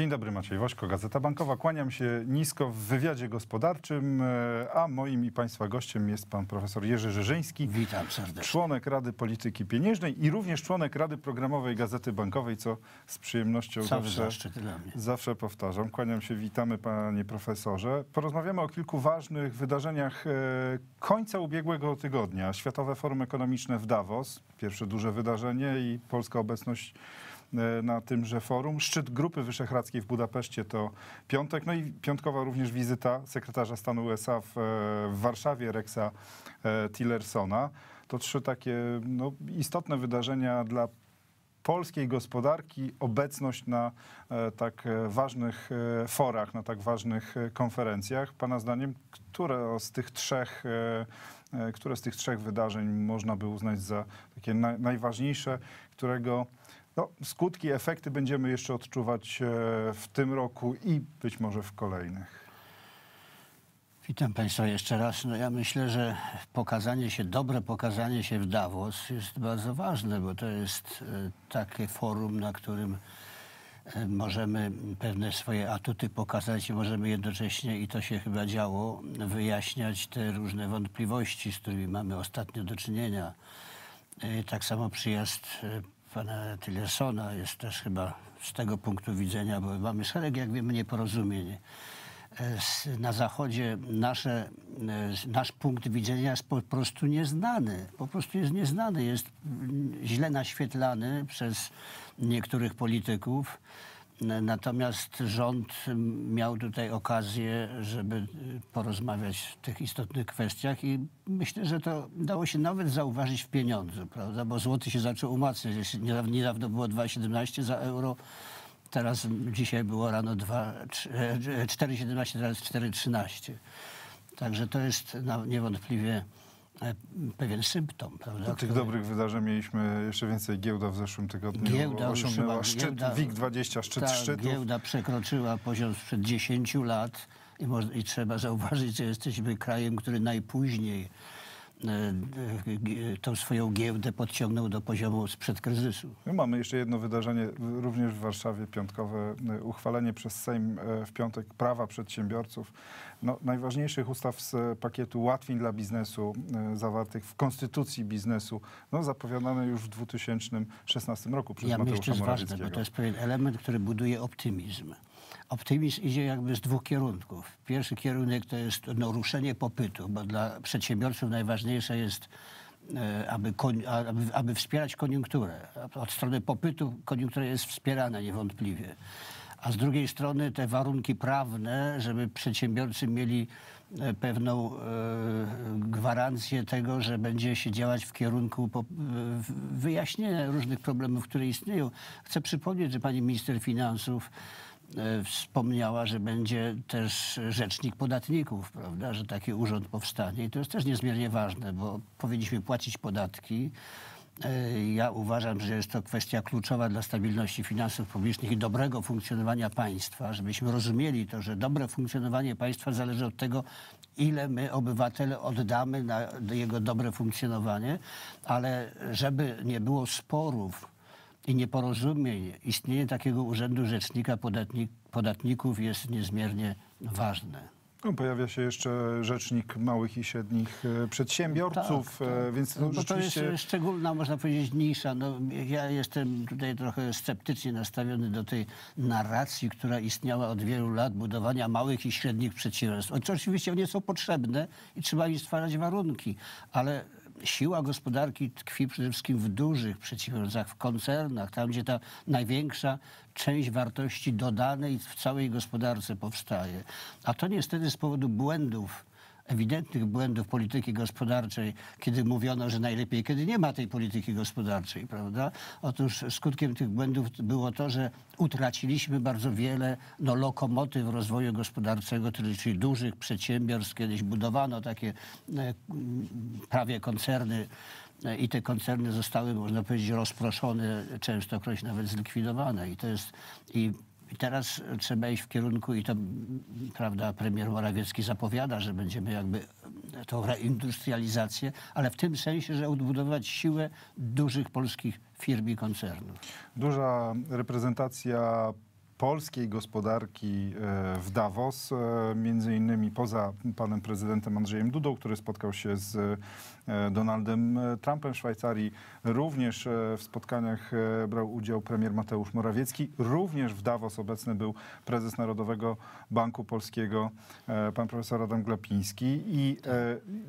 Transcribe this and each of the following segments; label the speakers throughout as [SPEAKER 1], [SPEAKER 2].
[SPEAKER 1] Dzień dobry, Maciej Wośko, Gazeta Bankowa. Kłaniam się nisko w wywiadzie gospodarczym, e, a moim i Państwa gościem jest pan profesor Jerzy Żyżyński,
[SPEAKER 2] Witam serdecznie.
[SPEAKER 1] członek Rady Polityki Pieniężnej i również członek Rady Programowej Gazety Bankowej, co z przyjemnością
[SPEAKER 2] Cały
[SPEAKER 1] zawsze, zawsze powtarzam. Kłaniam się, witamy panie profesorze. Porozmawiamy o kilku ważnych wydarzeniach e, końca ubiegłego tygodnia. Światowe Forum Ekonomiczne w Davos, pierwsze duże wydarzenie i polska obecność na tymże forum. Szczyt Grupy Wyszehradzkiej w Budapeszcie to piątek, no i piątkowa również wizyta sekretarza stanu USA w, e, w Warszawie, Rexa e, Tillersona. To trzy takie no, istotne wydarzenia dla polskiej gospodarki, obecność na e, tak e, ważnych e, forach, na tak ważnych e, konferencjach. Pana zdaniem, które z tych trzech, e, e, które z tych trzech wydarzeń można by uznać za takie na, najważniejsze, którego no, skutki, efekty będziemy jeszcze odczuwać e, w tym roku i być może w kolejnych?
[SPEAKER 2] Witam Państwa jeszcze raz. No ja myślę, że pokazanie się, dobre pokazanie się w Davos jest bardzo ważne, bo to jest e, takie forum, na którym e, możemy pewne swoje atuty pokazać i możemy jednocześnie, i to się chyba działo, wyjaśniać te różne wątpliwości, z którymi mamy ostatnio do czynienia. Tak samo przyjazd pana Tillersona jest też chyba z tego punktu widzenia, bo mamy szereg, jak wiemy, nieporozumień. E, Na Zachodzie nasze, e, nasz punkt widzenia jest po prostu nieznany. Po prostu jest nieznany, jest mm, źle naświetlany przez niektórych polityków. Natomiast rząd m, miał tutaj okazję, żeby y, porozmawiać w tych istotnych kwestiach i myślę, że to dało się nawet zauważyć w pieniądzu, prawda? Bo złoty się zaczął umacniać. Niedawno, niedawno było 2,17 za euro, teraz m, dzisiaj było rano 2, trz- e, 4,17, teraz 4,13. Także to jest niewątpliwie e, pewien symptom, prawda?
[SPEAKER 1] Do tych dobrych wydarzeń mieliśmy jeszcze więcej. Giełda w zeszłym tygodniu
[SPEAKER 2] Giełda
[SPEAKER 1] osiągnęła szczyt,
[SPEAKER 2] giełda-
[SPEAKER 1] WIG20, szczyt
[SPEAKER 2] tak,
[SPEAKER 1] szczytów.
[SPEAKER 2] giełda przekroczyła poziom sprzed 10 lat i, i trzeba zauważyć, że jesteśmy krajem, który najpóźniej e, e, tą swoją giełdę podciągnął do poziomu sprzed kryzysu.
[SPEAKER 1] My mamy jeszcze jedno wydarzenie również w Warszawie, piątkowe e, uchwalenie przez Sejm e, w piątek prawa przedsiębiorców, no, najważniejszych ustaw z e, pakietu ułatwień dla biznesu e, zawartych w konstytucji biznesu, no, zapowiadane już w 2016 roku przez
[SPEAKER 2] Ja myślę,
[SPEAKER 1] Mateusza
[SPEAKER 2] że jest ważne, bo to jest pewien element, który buduje optymizm. Optymizm idzie jakby z dwóch kierunków. Pierwszy kierunek to jest no, ruszenie popytu, bo dla przedsiębiorców najważniejsze jest, e, aby, aby, aby wspierać koniunkturę. Od strony popytu koniunktura jest wspierana niewątpliwie. A z drugiej strony te warunki prawne, żeby przedsiębiorcy mieli e, pewną e, gwarancję tego, że będzie się działać w kierunku wyjaśnienia różnych problemów, które istnieją. Chcę przypomnieć, że pani minister finansów wspomniała, że będzie też rzecznik podatników, prawda, że taki urząd powstanie. I to jest też niezmiernie ważne, bo powinniśmy płacić podatki. E, Ja uważam, że jest to kwestia kluczowa dla stabilności finansów publicznych i dobrego funkcjonowania państwa, żebyśmy rozumieli to, że dobre funkcjonowanie państwa zależy od tego, ile my, obywatele, oddamy na jego dobre funkcjonowanie, ale żeby nie było sporów i nieporozumień, istnienie takiego urzędu rzecznika podatnik, podatników jest niezmiernie ważne.
[SPEAKER 1] No, pojawia się jeszcze rzecznik małych i średnich e, przedsiębiorców,
[SPEAKER 2] Tak,
[SPEAKER 1] e,
[SPEAKER 2] tak.
[SPEAKER 1] więc no,
[SPEAKER 2] No, bo to jest
[SPEAKER 1] rzeczywiście...
[SPEAKER 2] szczególna, można powiedzieć, nisza. No, ja jestem tutaj trochę sceptycznie nastawiony do tej narracji, która istniała od wielu lat, budowania małych i średnich przedsiębiorstw. Oczy- Oczywiście one są potrzebne i trzeba im stwarzać warunki, ale siła gospodarki tkwi przede wszystkim w dużych przedsiębiorstwach, w koncernach, tam gdzie ta największa część wartości dodanej w całej gospodarce powstaje. A to niestety z powodu błędów ewidentnych błędów polityki gospodarczej, kiedy mówiono, że najlepiej, kiedy nie ma tej polityki gospodarczej, prawda? Otóż skutkiem tych błędów było to, że utraciliśmy bardzo wiele no, lokomotyw rozwoju gospodarczego, czyli, dużych przedsiębiorstw. Kiedyś budowano takie e, prawie koncerny e, i te koncerny zostały, można powiedzieć, rozproszone, częstokroć nawet zlikwidowane. I to jest... I i teraz trzeba iść w kierunku, i to prawda, premier Morawiecki zapowiada, że będziemy jakby tą reindustrializację, ale w tym sensie, że odbudować siłę dużych polskich firm i koncernów.
[SPEAKER 1] Duża reprezentacja polskiej gospodarki e, w Davos, e, między innymi poza panem prezydentem Andrzejem Dudą, który spotkał się z e, Donaldem Trumpem w Szwajcarii, również w spotkaniach brał udział premier Mateusz Morawiecki, również w Davos obecny był prezes Narodowego Banku Polskiego, pan profesor Adam Glapiński. I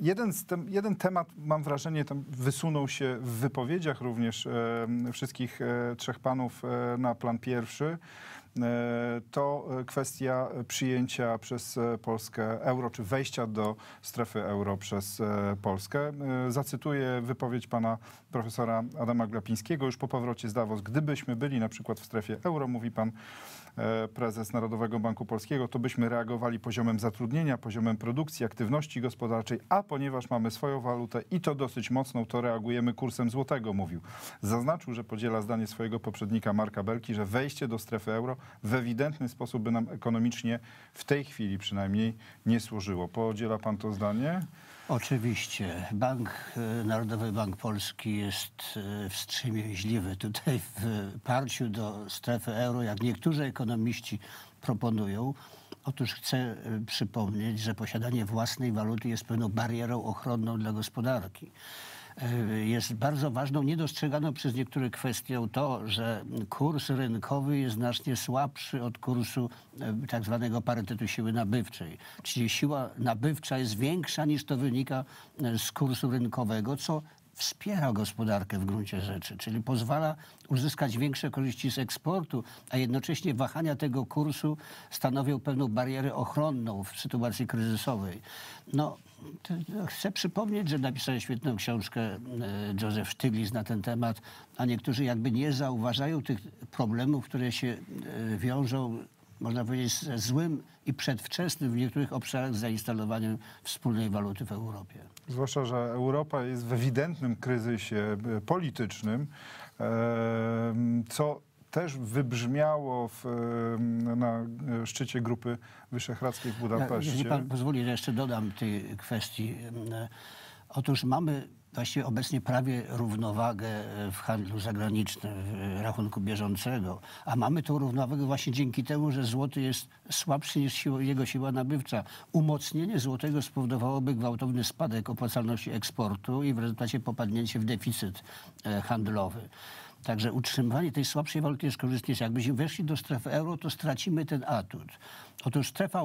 [SPEAKER 1] jeden, tem, jeden temat, mam wrażenie, tam wysunął się w wypowiedziach również wszystkich trzech panów na plan pierwszy. E, To e, kwestia przyjęcia przez e, Polskę euro, czy wejścia do strefy euro przez Polskę. Zacytuję wypowiedź pana profesora Adama Glapińskiego już po powrocie z Davos. Gdybyśmy byli na przykład w strefie euro, mówi pan prezes Narodowego Banku Polskiego, to byśmy reagowali poziomem zatrudnienia, poziomem produkcji, aktywności gospodarczej, a ponieważ mamy swoją walutę i to dosyć mocną, to reagujemy kursem złotego, mówił. Zaznaczył, że podziela zdanie swojego poprzednika Marka Belki, że wejście do strefy euro w ewidentny sposób by nam ekonomicznie w tej chwili przynajmniej nie służyło. Podziela pan to zdanie?
[SPEAKER 2] Oczywiście. Bank, e, Narodowy Bank Polski jest e, wstrzemięźliwy tutaj w parciu do strefy euro, jak niektórzy ekonomiści proponują. Otóż chcę e, przypomnieć, że posiadanie własnej waluty jest pewną barierą ochronną dla gospodarki. E, Jest bardzo ważną, niedostrzegano przez niektóre kwestię to, że kurs rynkowy jest znacznie słabszy od kursu e, tak zwanego parytetu siły nabywczej. Czyli siła nabywcza jest większa niż to wynika e, z kursu rynkowego, co wspiera gospodarkę w gruncie rzeczy, czyli pozwala uzyskać większe korzyści z eksportu, a jednocześnie wahania tego kursu stanowią pewną barierę ochronną w sytuacji kryzysowej. No, chcę przypomnieć, że napisałem świetną książkę e, Józef Stiglitz na ten temat, a niektórzy jakby nie zauważają tych problemów, które się e, wiążą można powiedzieć, ze złym i przedwczesnym w niektórych obszarach zainstalowaniem wspólnej waluty w Europie.
[SPEAKER 1] Zwłaszcza, że Europa jest w ewidentnym kryzysie e, politycznym, em, co też wybrzmiało w, em, na e, szczycie Grupy Wyszehradzkiej w
[SPEAKER 2] Ja,
[SPEAKER 1] Budapeszcie.
[SPEAKER 2] Jeżeli pan pozwoli, to jeszcze dodam tej kwestii. E, Otóż mamy właściwie obecnie prawie równowagę e, w handlu zagranicznym, w rachunku bieżącego, a mamy tą równowagę właśnie dzięki temu, że złoty jest słabszy niż siła, jego siła nabywcza. Umocnienie złotego spowodowałoby gwałtowny spadek opłacalności eksportu i w rezultacie popadnięcie w deficyt e, handlowy. Także utrzymywanie tej słabszej waluty jest korzystniejsze. Jakbyśmy weszli do strefy euro, to stracimy ten atut. Otóż strefa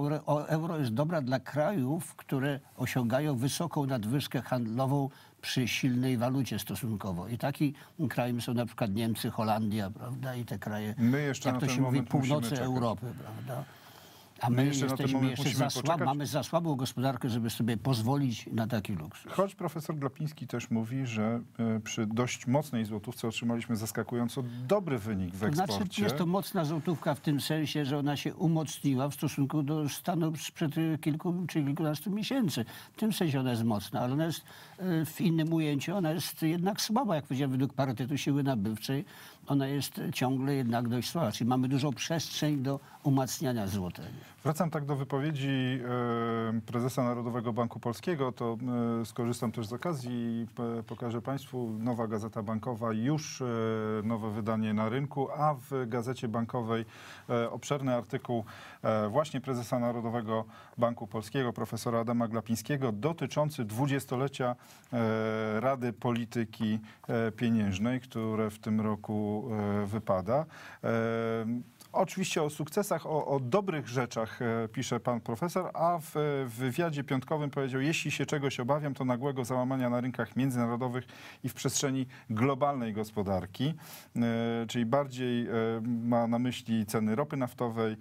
[SPEAKER 2] euro, jest dobra dla krajów, które osiągają wysoką nadwyżkę handlową przy silnej walucie stosunkowo. I taki krajem są na przykład Niemcy, Holandia, prawda? I te kraje,
[SPEAKER 1] My jeszcze
[SPEAKER 2] jak to się mówi, północy. Europy, prawda? A
[SPEAKER 1] My
[SPEAKER 2] my,
[SPEAKER 1] jeszcze
[SPEAKER 2] jesteśmy jeszcze za słab, mamy za słabą gospodarkę, żeby sobie pozwolić na taki luksus.
[SPEAKER 1] Choć profesor Glapiński też mówi, że e, przy dość mocnej złotówce otrzymaliśmy zaskakująco dobry wynik w
[SPEAKER 2] To znaczy,
[SPEAKER 1] eksporcie.
[SPEAKER 2] jest to mocna złotówka w tym sensie, że ona się umocniła w stosunku do stanu sprzed kilku czy kilkunastu miesięcy. W tym sensie ona jest mocna, ale ona jest y, w innym ujęciu, ona jest jednak słaba, jak powiedziałem, według parytetu siły nabywczej. Ona jest ciągle jednak dość słaba, czyli mamy dużą przestrzeń do umacniania złotego.
[SPEAKER 1] Wracam tak do wypowiedzi e, prezesa Narodowego Banku Polskiego, to e, skorzystam też z okazji i p- pokażę Państwu. Nowa Gazeta Bankowa, już e, nowe wydanie na rynku, a w Gazecie Bankowej e, obszerny artykuł e, właśnie prezesa Narodowego Banku Polskiego, profesora Adama Glapińskiego, dotyczący dwudziestolecia e, Rady Polityki e, Pieniężnej, które w tym roku e, wypada. E, Oczywiście o sukcesach, o, o dobrych rzeczach e, pisze pan profesor, a w, wywiadzie piątkowym powiedział, jeśli się czegoś obawiam, to nagłego załamania na rynkach międzynarodowych i w przestrzeni globalnej gospodarki, czyli bardziej ma na myśli ceny ropy naftowej,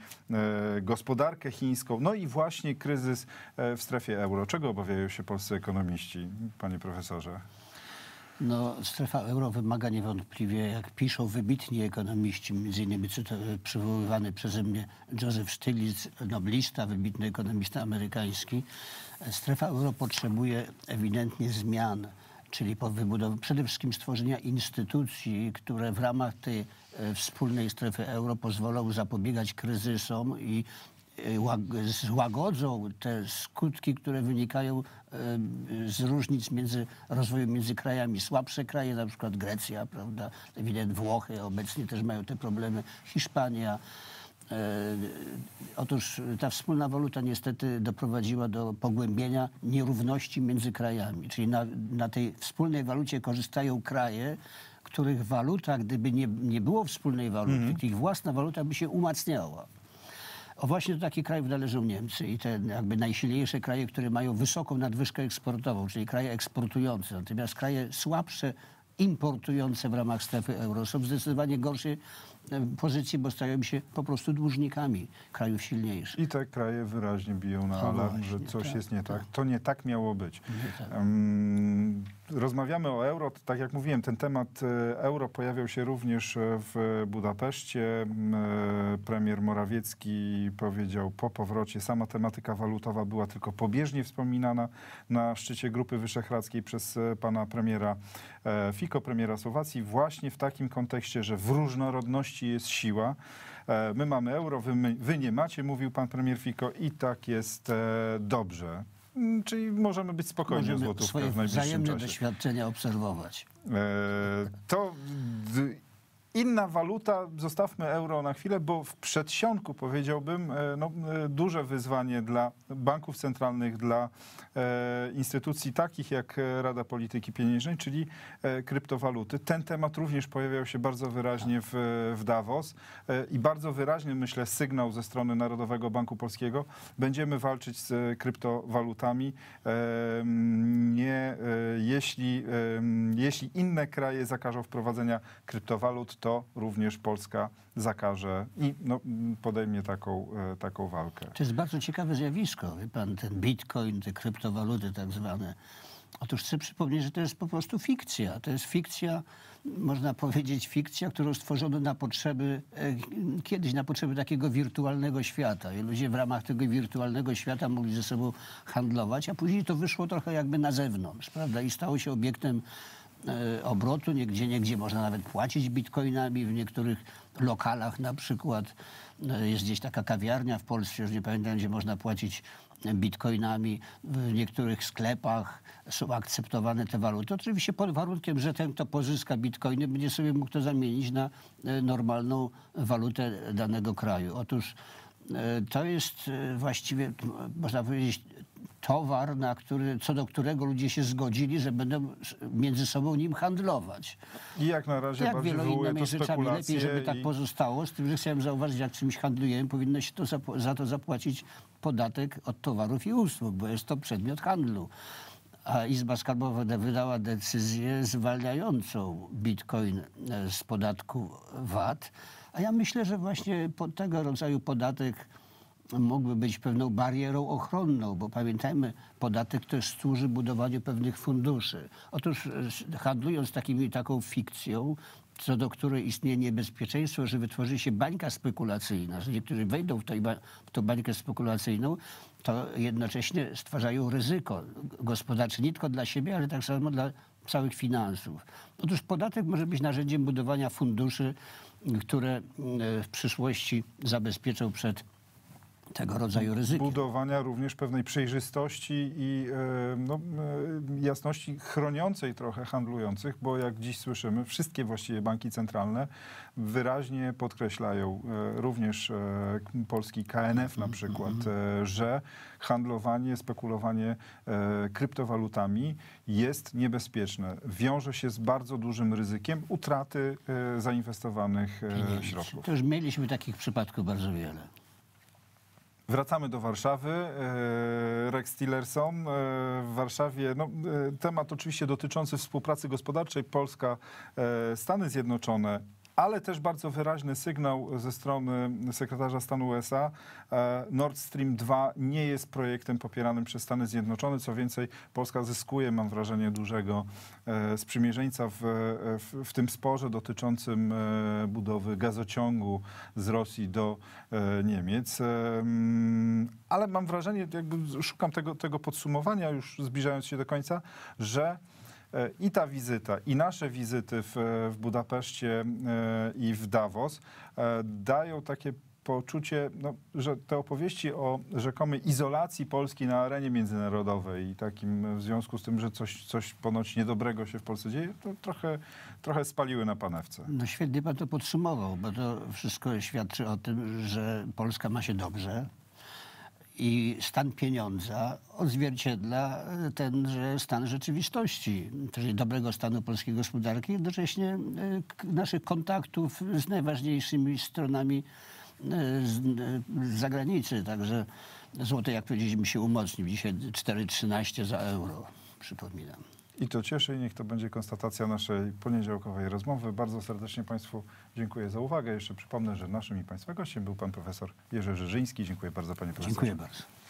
[SPEAKER 1] gospodarkę chińską, no i właśnie kryzys w strefie euro. Czego obawiają się polscy ekonomiści, panie profesorze?
[SPEAKER 2] No, strefa euro wymaga niewątpliwie, jak piszą wybitni ekonomiści, między innymi przywoływany przeze mnie Joseph Stiglitz, noblista, wybitny ekonomista amerykański, strefa euro potrzebuje ewidentnie zmian, czyli po wybudowie, przede wszystkim stworzenia instytucji, które w ramach tej e, wspólnej strefy euro pozwolą zapobiegać kryzysom i złagodzą te skutki, które wynikają e, z różnic między rozwoju między krajami. Słabsze kraje, na przykład Grecja, prawda, ewident Włochy obecnie też mają te problemy, Hiszpania. E, Otóż ta wspólna waluta niestety doprowadziła do pogłębienia nierówności między krajami. Czyli na, na tej wspólnej walucie korzystają kraje, których waluta, gdyby nie, nie było wspólnej waluty, ich własna waluta by się umacniała. O właśnie do takich krajów należą Niemcy i te jakby najsilniejsze kraje, które mają wysoką nadwyżkę eksportową, czyli kraje eksportujące. Natomiast kraje słabsze, importujące w ramach strefy euro są w zdecydowanie gorszej pozycji, bo stają się po prostu dłużnikami krajów silniejszych.
[SPEAKER 1] I te kraje wyraźnie biją na
[SPEAKER 2] No
[SPEAKER 1] alarm,
[SPEAKER 2] właśnie,
[SPEAKER 1] że coś
[SPEAKER 2] tak,
[SPEAKER 1] jest nie tak.
[SPEAKER 2] tak.
[SPEAKER 1] To nie tak miało być.
[SPEAKER 2] Nie tak.
[SPEAKER 1] Em, Rozmawiamy o euro. Tak jak mówiłem, ten temat e, euro pojawiał się również e, w Budapeszcie. E, Premier Morawiecki powiedział po powrocie, sama tematyka walutowa była tylko pobieżnie wspominana na szczycie Grupy Wyszehradzkiej przez pana premiera Fico, premiera Słowacji, właśnie w takim kontekście, że w różnorodności jest siła. My mamy euro, wy, my- wy nie macie, mówił pan premier Fico i tak jest dobrze. Mm, Czyli możemy być spokojni o
[SPEAKER 2] Możemy
[SPEAKER 1] złotówkę
[SPEAKER 2] swoje
[SPEAKER 1] w najbliższym
[SPEAKER 2] wzajemne
[SPEAKER 1] czasie.
[SPEAKER 2] doświadczenia obserwować.
[SPEAKER 1] E, to inna waluta, zostawmy euro na chwilę, bo w przedsionku powiedziałbym e, no, e, duże wyzwanie dla banków centralnych, dla e, instytucji takich jak Rada Polityki Pieniężnej, czyli kryptowaluty. Ten temat również pojawiał się bardzo wyraźnie w, w Davos i bardzo wyraźny, myślę, sygnał ze strony Narodowego Banku Polskiego. Będziemy walczyć z kryptowalutami. Nie, jeśli, jeśli inne kraje zakażą wprowadzenia kryptowalut, to również Polska zakaże i no, podejmie taką, e, taką walkę.
[SPEAKER 2] To jest bardzo ciekawe zjawisko, wie pan, ten bitcoin, te kryptowaluty tak zwane. Otóż chcę przypomnieć, że to jest po prostu fikcja. To jest fikcja, można powiedzieć fikcja, którą stworzono na potrzeby, e, kiedyś na potrzeby takiego wirtualnego świata. I ludzie w ramach tego wirtualnego świata mogli ze sobą handlować, a później to wyszło trochę jakby na zewnątrz, prawda? I stało się obiektem obrotu, niegdzie, niegdzie można nawet płacić bitcoinami, w niektórych lokalach na przykład. E, Jest gdzieś taka kawiarnia w Polsce, już nie pamiętam, gdzie można płacić bitcoinami. W niektórych sklepach są akceptowane te waluty. Oczywiście pod warunkiem, że ten, kto pozyska bitcoiny, będzie sobie mógł to zamienić na e, normalną walutę danego kraju. Otóż e, to jest e, właściwie, można powiedzieć, towar, na który, co do którego ludzie się zgodzili, że będą między sobą nim handlować.
[SPEAKER 1] I jak na razie
[SPEAKER 2] Jak
[SPEAKER 1] bardziej wywołuje
[SPEAKER 2] innymi
[SPEAKER 1] to
[SPEAKER 2] rzeczami lepiej, żeby tak
[SPEAKER 1] i-
[SPEAKER 2] pozostało, z tym, że chciałem zauważyć, jak czymś handlujemy, powinno się to za to zapłacić podatek od towarów i usług, bo jest to przedmiot handlu. A Izba Skarbowa wydała decyzję zwalniającą bitcoin e, z podatku VAT. A ja myślę, że właśnie tego rodzaju podatek mógłby być pewną barierą ochronną, bo pamiętajmy, podatek też służy budowaniu pewnych funduszy. Otóż e, handlując takimi, taką fikcją, co do której istnieje niebezpieczeństwo, że wytworzy się bańka spekulacyjna, że niektórzy wejdą w, ba- w tą bańkę spekulacyjną, to jednocześnie stwarzają ryzyko gospodarcze nie tylko dla siebie, ale tak samo dla całych finansów. Otóż podatek może być narzędziem budowania funduszy, które e, w przyszłości zabezpieczą przed tego rodzaju ryzykiem.
[SPEAKER 1] budowania również pewnej przejrzystości i e, no, e, jasności chroniącej trochę handlujących, bo jak dziś słyszymy, wszystkie właściwie banki centralne wyraźnie podkreślają, e, również polski KNF na przykład, e, że handlowanie, spekulowanie kryptowalutami jest niebezpieczne. Wiąże się z bardzo dużym ryzykiem utraty zainwestowanych
[SPEAKER 2] pieniędzy.
[SPEAKER 1] środków.
[SPEAKER 2] To już mieliśmy takich przypadków bardzo wiele.
[SPEAKER 1] Wracamy do Warszawy. E, Rex Tillerson e, w Warszawie. No, e, temat oczywiście dotyczący współpracy gospodarczej Polska, e, Stany Zjednoczone. Ale też bardzo wyraźny sygnał ze strony sekretarza stanu USA. E, Nord Stream 2 nie jest projektem popieranym przez Stany Zjednoczone. Co więcej, Polska zyskuje, mam wrażenie, dużego e, sprzymierzeńca w, w, w tym sporze dotyczącym e, budowy gazociągu z Rosji do Niemiec. Em, Ale mam wrażenie, jakby szukam tego, tego podsumowania, już zbliżając się do końca, że i ta wizyta, i nasze wizyty w, w Budapeszcie e, i w Davos e, dają takie poczucie, no, że te opowieści o rzekomej izolacji Polski na arenie międzynarodowej i takim w związku z tym, że coś, coś ponoć niedobrego się w Polsce dzieje, to trochę, trochę spaliły na panewce.
[SPEAKER 2] No świetnie pan to podsumował, bo to wszystko świadczy o tym, że Polska ma się dobrze i stan pieniądza odzwierciedla tenże stan rzeczywistości, czyli dobrego stanu polskiej gospodarki, jednocześnie e, naszych kontaktów z najważniejszymi stronami e, e, z zagranicy. Także złoto, jak powiedzieliśmy, się umocnił. Dzisiaj 4,13 za euro, przypominam.
[SPEAKER 1] I to cieszy i niech to będzie konstatacja naszej poniedziałkowej rozmowy. Bardzo serdecznie Państwu dziękuję za uwagę. Jeszcze przypomnę, że naszym i Państwa gościem był Pan Profesor Jerzy Żyżyński. Dziękuję bardzo Panie Profesorze.
[SPEAKER 2] Dziękuję bardzo.